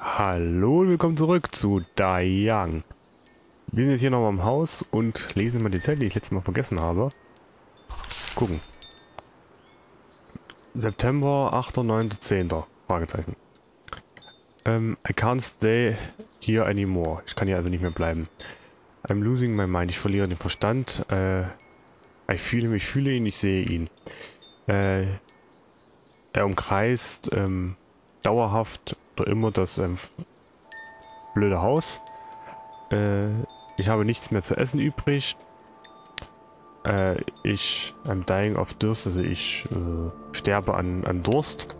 Hallo und willkommen zurück zu Die Young. Wir sind jetzt hier nochmal im Haus und lesen mal die Zettel, die ich letztes Mal vergessen habe. Gucken. September, 8., 9., 10. Fragezeichen. Ähm, I can't stay here anymore. Ich kann hier also nicht mehr bleiben. I'm losing my mind. Ich verliere den Verstand. Äh, ich fühle mich, fühle ihn, ich sehe ihn. Äh, er umkreist ähm, dauerhaft oder immer das ähm, blöde Haus. Äh, ich habe nichts mehr zu essen übrig. Äh, ich I'm dying of thirst, also ich äh, sterbe an, an Durst.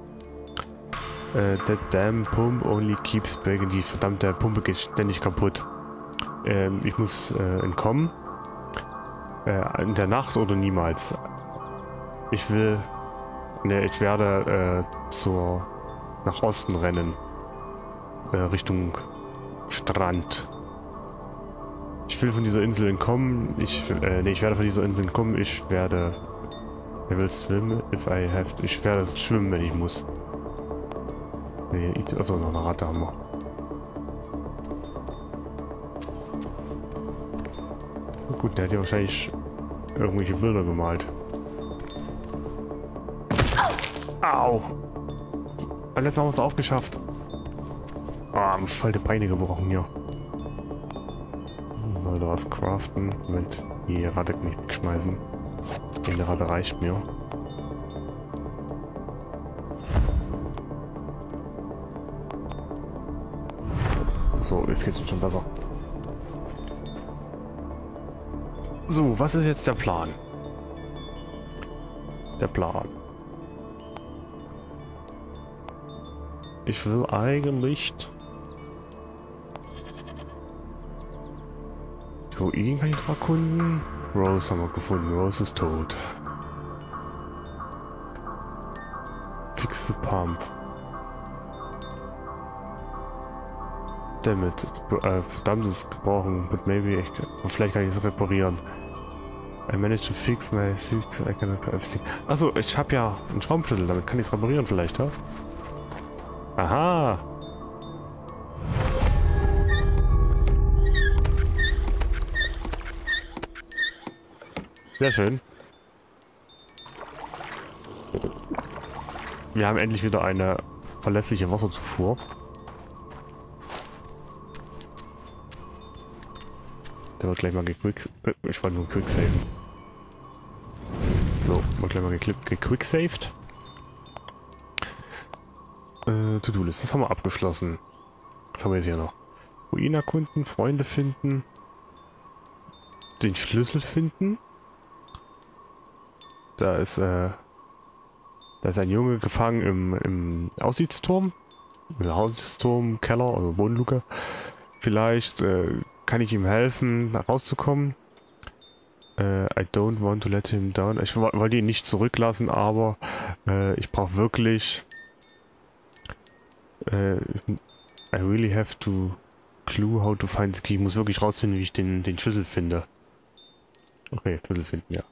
Äh, that damn pump only keeps breaking. Die verdammte Pumpe geht ständig kaputt. Ähm, ich muss äh, entkommen. Äh, in der Nacht oder niemals. Ich will... Ne, ich werde äh, zur... nach Osten rennen. Äh, Richtung Strand. Ich will von dieser Insel entkommen. Ich, äh, nee, ich werde von dieser Insel entkommen. Ich werde... I will swim if I have... Ich werde schwimmen, wenn ich muss. Nee, ich, also noch eine Ratte haben wir. Gut, der hat ja wahrscheinlich irgendwelche Bilder gemalt. Au! Und letztes Mal haben wir es auch geschafft. Ah, oh, voll die Beine gebrochen hier. Mal da was craften. Moment, die Ratte kann ich wegschmeißen. Die Ratte reicht mir. So, jetzt geht's schon besser. So, was ist jetzt der Plan? Der Plan. Ich will eigentlich... Die Ruinen kann ich erkunden. Rose haben wir gefunden. Rose ist tot. Fix the pump. Dammit. Äh, verdammt, ist gebrochen. But maybe... Ich, vielleicht kann ich es reparieren. I managed to fix my six, I can everything. Achso, ich habe ja einen Schraubenschlüssel, damit kann ich es reparieren vielleicht, ja? Aha! Sehr schön. Wir haben endlich wieder eine verlässliche Wasserzufuhr. Der wird gleich mal gequick... Ich wollte nur quicksaven. So, wird gleich mal gequicksaved. Äh, To-Do-List, das haben wir abgeschlossen. Was haben wir jetzt hier noch? Ruinen erkunden, Freunde finden. Den Schlüssel finden. Da ist, äh... Da ist ein Junge gefangen im, im Aussichtsturm. Im Aussichtsturm, Keller oder Bodenluke. Vielleicht, äh kann ich ihm helfen, rauszukommen? Äh, I don't want to let him down. Ich wollte ihn nicht zurücklassen, aber äh, ich brauche wirklich... Äh, I really have to clue how to find the key. Ich muss wirklich rausfinden, wie ich den, den Schlüssel finde. Okay, Schlüssel finden, ja.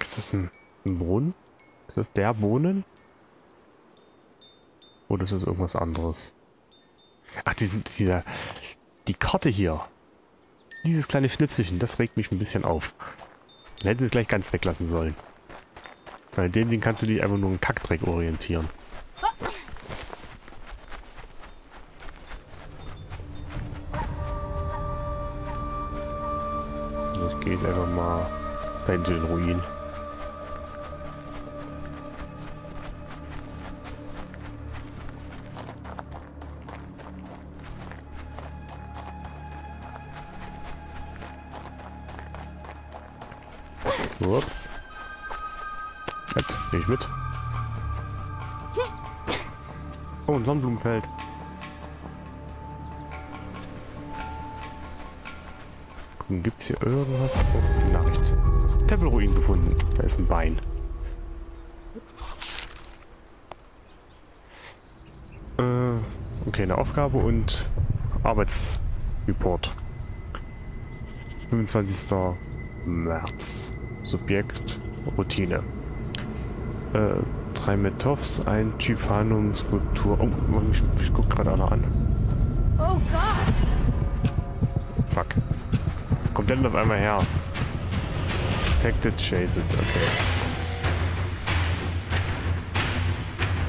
Ist das ein, ein Brunnen? Ist das der Brunnen? Oder ist das irgendwas anderes? Ach, diese, dieser, die Karte hier. Dieses kleine Schnipselchen, das regt mich ein bisschen auf. Dann hätten sie es gleich ganz weglassen sollen. In dem Ding kannst du dich einfach nur einen Kackdreck orientieren. Gehe ich einfach mal dahin zu den Ruinen. Ups. Nehme ich mit. Oh, ein Sonnenblumenfeld. Gucken, gibt's hier irgendwas? Oh, Nachricht. Tempelruin gefunden. Da ist ein Bein. Äh, okay, eine Aufgabe und Arbeitsreport. 25. März. Subjekt Routine. Äh, drei Metophs, ein Typhanum-Skulptur. Oh, ich, ich guck gerade einer an. Oh God! Fuck. Kommt denn auf einmal her? Protected, chase it, okay.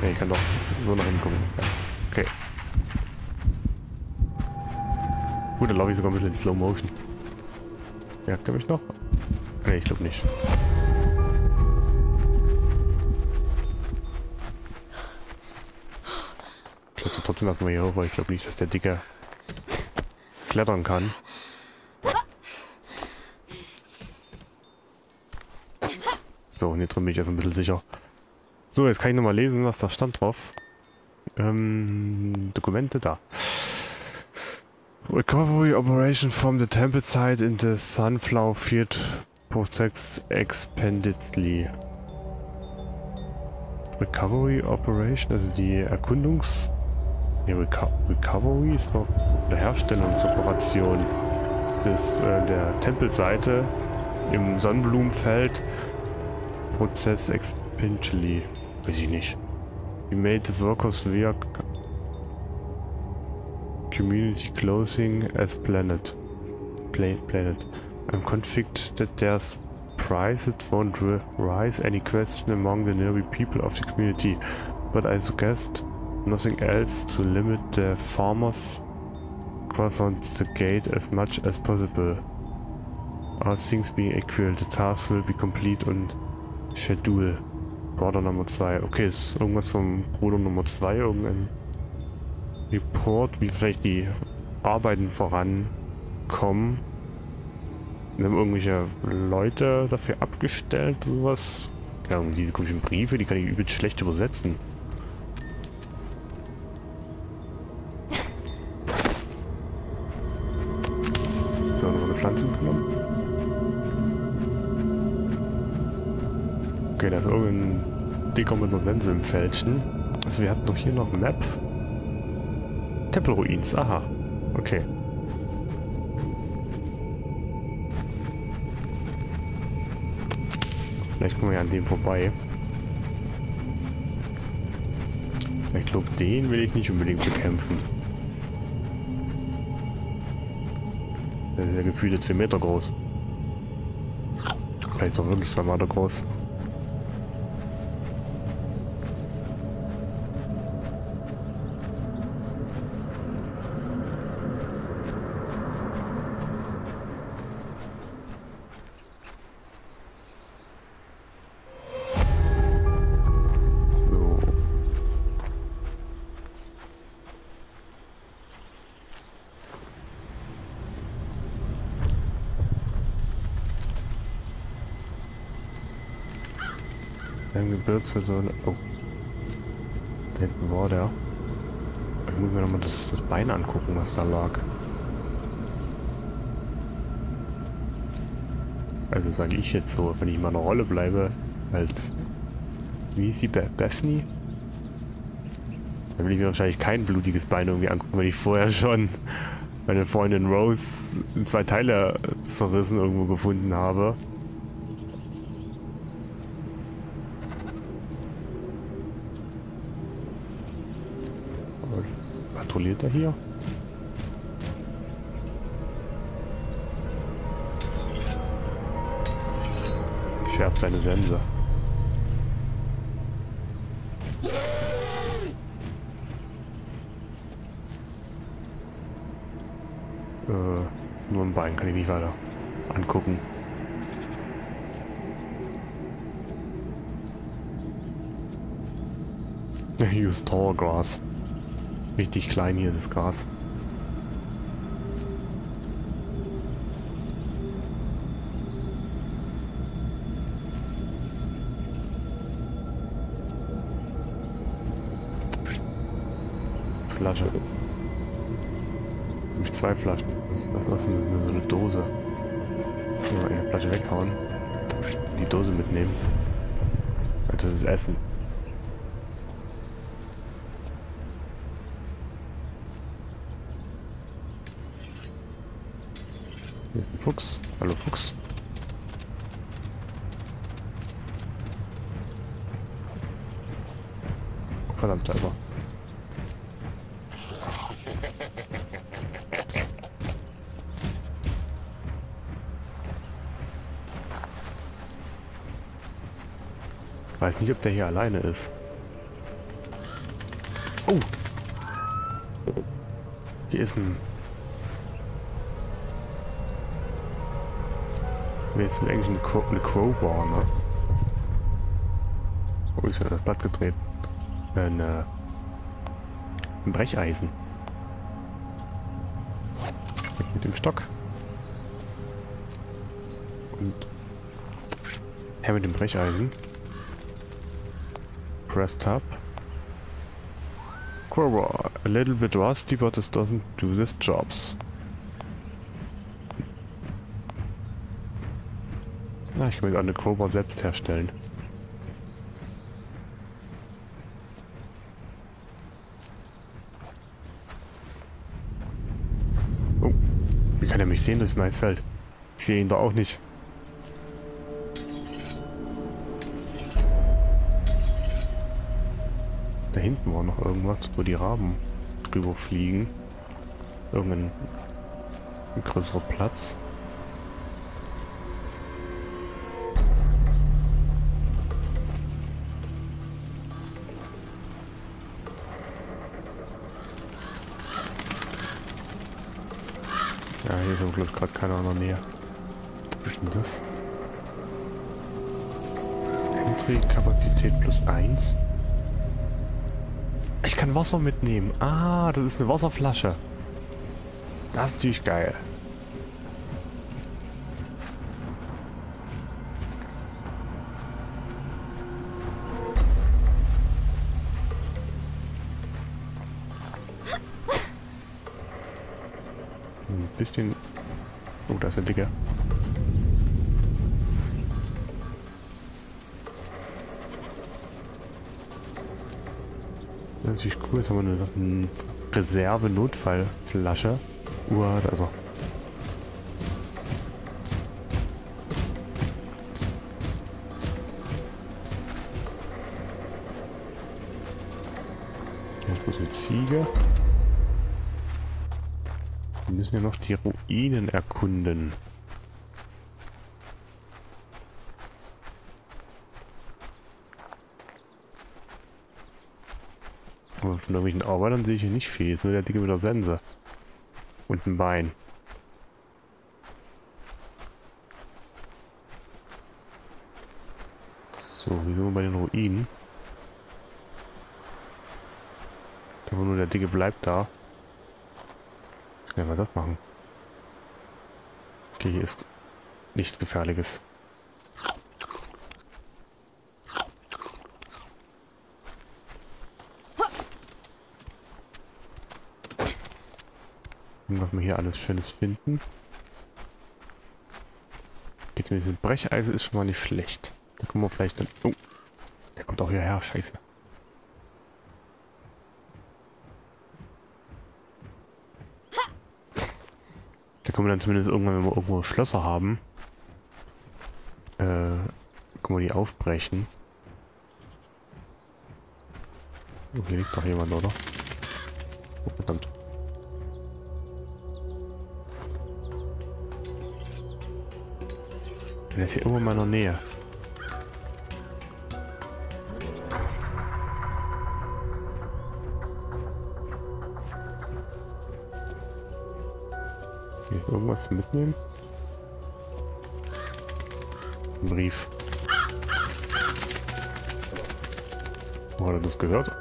Nee, ich kann doch so nach hinten gucken. Okay. Gut, dann laufe ich sogar ein bisschen in Slow Motion. Merkt er mich noch? Nee, ich glaube nicht. Trotzdem erstmal hier hoch, weil ich glaube nicht, dass der Dicke klettern kann. So, und hier drin bin ich einfach ein bisschen sicher. So, jetzt kann ich nochmal lesen, was da stand drauf. Ähm, Dokumente da. Recovery operation from the temple site in the sunflower field protects expendedly. Recovery operation, also die Erkundungs... Nee, Reco Recovery ist doch eine Herstellungsoperation des, äh, der Tempelseite im Sonnenblumenfeld. Prozess expendedly. Weiß ich nicht. We made the workers via community closing as planet. Pla planet. I'm conflict that there's price it won't rise any question among the nearby people of the community, but I suggest nothing else to limit the farmers cross on the gate as much as possible. All things being equal, the task will be complete on schedule. Bruder Nummer 2. Okay, ist irgendwas vom Bruder Nummer 2, irgendein Report, wie vielleicht die Arbeiten vorankommen. Wir haben irgendwelche Leute dafür abgestellt sowas. Ja, und diese komischen Briefe, die kann ich übelst schlecht übersetzen. Dicker mit einer Sense im Fälschen. Also wir hatten doch hier noch Map. Tempelruins, aha. Okay. Vielleicht kommen wir an dem vorbei. Ich glaube, den will ich nicht unbedingt bekämpfen. Der ist ja gefühlt 2 Meter groß. Vielleicht ist auch wirklich 2 Meter groß. Sein Gebirgsversion. Oh. Da hinten war der. Ich muss mir nochmal das, das Bein angucken, was da lag. Also sage ich jetzt so, wenn ich in meiner Rolle bleibe, als... Wie hieß die? Be Bethany? Dann will ich mir wahrscheinlich kein blutiges Bein irgendwie angucken, wenn ich vorher schon meine Freundin Rose in zwei Teile zerrissen irgendwo gefunden habe. Patrouilliert er hier? Schärft seine Sense. Äh, nur ein Bein, kann ich nicht weiter angucken. Use tall grass. Richtig klein hier das Gras. Flasche. Nämlich zwei Flaschen. Das ist eine, so eine Dose. Mal eine Flasche weghauen. Die Dose mitnehmen. Das ist Essen. Hier ist ein Fuchs. Hallo Fuchs. Verdammt, da weiß nicht, ob der hier alleine ist. Oh! Hier ist ein... Hier ist eigentlich eine, Crow eine Crowbar, ne? Oh, ist ja das Blatt gedreht. Ein, äh, ein Brecheisen. Mit dem Stock. Und her mit dem Brecheisen. Press Tab. Crowbar. A little bit rusty, but this doesn't do this jobs. Na, ich kann mir eine Crowbar selbst herstellen. Oh, wie kann er mich sehen durchs Maisfeld? Ich sehe ihn da auch nicht. Da hinten war noch irgendwas, wo die Raben drüber fliegen. Irgendein ein größerer Platz. Hier zum Glück gerade keiner in der Nähe. Was ist denn das? Entry-Kapazität plus 1. Ich kann Wasser mitnehmen. Ah, das ist eine Wasserflasche. Das ist natürlich geil. Bisschen... Oh, da ist der Digger. Natürlich cool. Jetzt haben wir noch eine Reserve-Notfallflasche. Uah, da ist er. Jetzt muss eine Ziege. Wir müssen ja noch die Ruinen erkunden. Aber von irgendwelchen Arbeitern sehe ich hier nicht viel. Jetzt nur der Dicke mit der Sense. Und ein Bein. So, wie sind wir bei den Ruinen? Da nur der Dicke bleibt da. Schnell mal das machen. Okay, hier ist nichts Gefährliches. was wir hier alles Schönes finden. Geht mit diesem Brecheisen ist schon mal nicht schlecht. Da kommen wir vielleicht dann... Oh, der kommt auch hierher, scheiße. Kommen wir dann zumindest irgendwann, wenn wir irgendwo Schlösser haben. Äh, können wir die aufbrechen. Oh, hier liegt doch jemand, oder? Oh, verdammt. Der ist hier irgendwo in meiner Nähe. Irgendwas mitnehmen. Ein Brief. Wo hat er das gehört?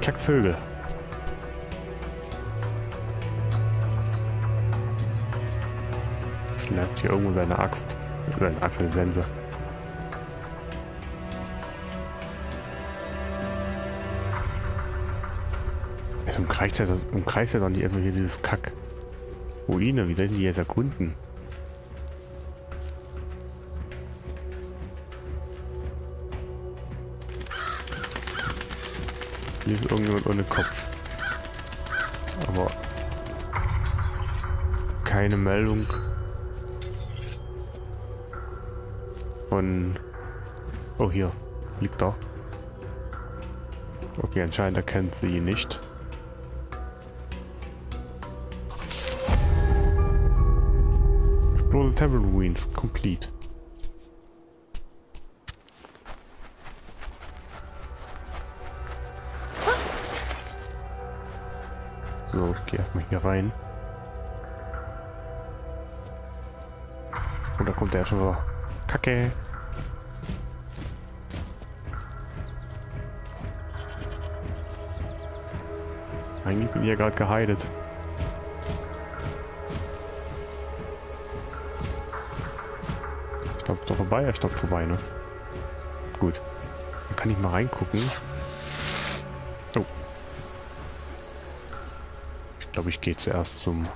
Kackvögel. Schnappt hier irgendwo seine Axt. Oder eine Es umkreist ja, umkreist ja doch nicht erstmal hier dieses Kack. Ruine, wie sollen die jetzt erkunden? Hier ist irgendjemand ohne Kopf. Aber keine Meldung von... Oh, hier. Liegt da. Okay, anscheinend erkennt sie ihn nicht. Temple ruins. Complete. So, ich gehe erstmal hier rein. Und da kommt der schon wieder. Kacke. Eigentlich bin ich ja gerade geheidet. Stopft doch vorbei? Er stopft vorbei, ne? Gut. Dann kann ich mal reingucken. Oh. Ich glaube, ich gehe zuerst zum...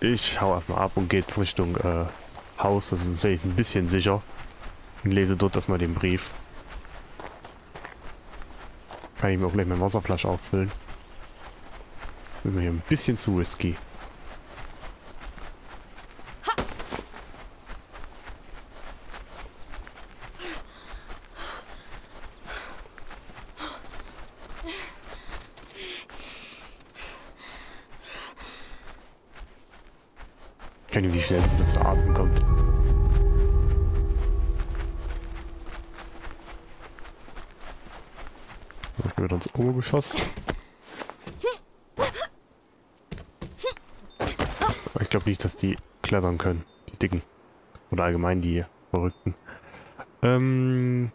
Ich hau erstmal ab und gehe Richtung äh, Haus. Das ist ein bisschen sicher. Und lese dort erstmal den Brief. Kann ich mir auch gleich meine Wasserflasche auffüllen. Sind wir hier ein bisschen zu risky. Ich kann nicht, wie schnell das zu atmen kommt. Ich bin wieder ins Obergeschoss. Ich glaube nicht, dass die klettern können. Die Dicken. Oder allgemein die Verrückten. Ähm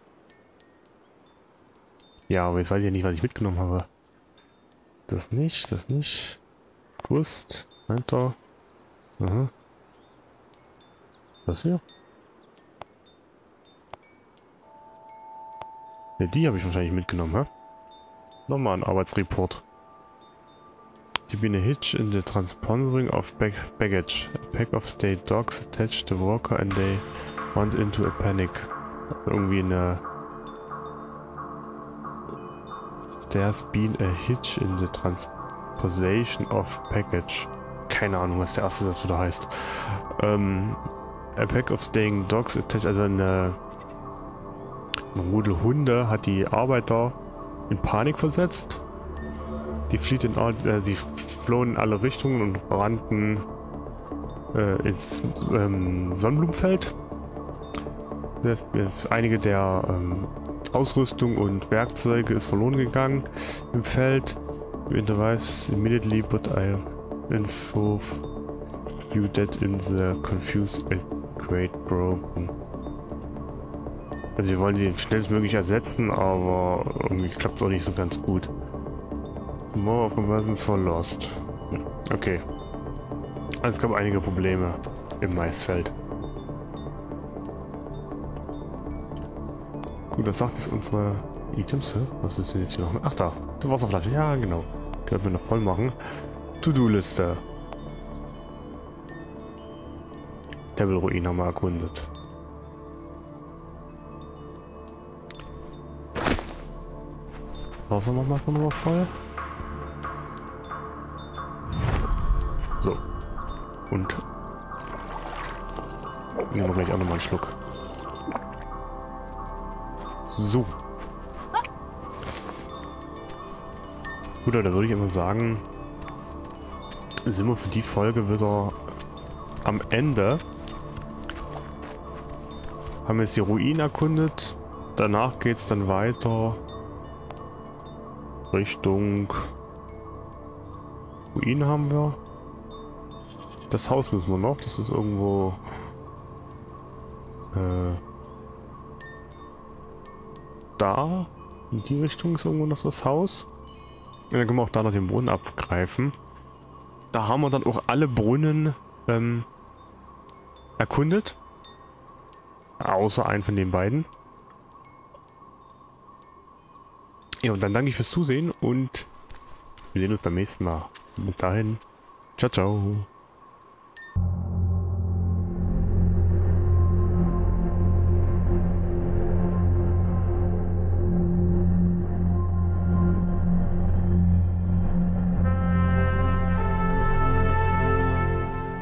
ja, aber jetzt weiß ich ja nicht, was ich mitgenommen habe. Das nicht, das nicht. Brust, Enter. Aha. Das hier? Ne, die habe ich wahrscheinlich mitgenommen, hä? Nochmal ein Arbeitsreport. To be a hitch in the transpondering of bag baggage. A pack of state dogs attached the walker and they went into a panic. Irgendwie eine... There's been a hitch in the transposition of package. Keine Ahnung, was der erste Satz wieder heißt. Ähm, a pack of staying dogs attached, also eine, eine Rudel Hunde hat die Arbeiter in Panik versetzt. Die flieht in äh, sie flohen in alle Richtungen und rannten äh, ins ähm, Sonnenblumenfeld. Einige der ähm, Ausrüstung und Werkzeuge ist verloren gegangen im Feld. Intervice immediately, but I inform you that in the confused and great broken. Also wir wollen sie schnellstmöglich ersetzen, aber irgendwie klappt es auch nicht so ganz gut. More of Conversion for Lost. Okay. Es gab einige Probleme im Maisfeld. Gut, das sagt es unsere Items. Was ist denn jetzt hier noch? Ach da, die Wasserflasche. Ja, genau. Können wir noch voll machen. To-Do-Liste. Tempelruin haben wir erkundet. Wasser machen wir voll. Und nehmen wir gleich auch nochmal einen Schluck. So. Gut, da würde ich immer sagen, sind wir für die Folge wieder am Ende. Haben jetzt die Ruinen erkundet. Danach geht es dann weiter Richtung Ruinen haben wir. Das Haus müssen wir noch. Das ist irgendwo äh, da. In die Richtung ist irgendwo noch das Haus. Und dann können wir auch da noch den Brunnen abgreifen. Da haben wir dann auch alle Brunnen ähm, erkundet. Außer einen von den beiden. Ja, und dann danke ich fürs Zusehen und wir sehen uns beim nächsten Mal. Bis dahin. Ciao, ciao.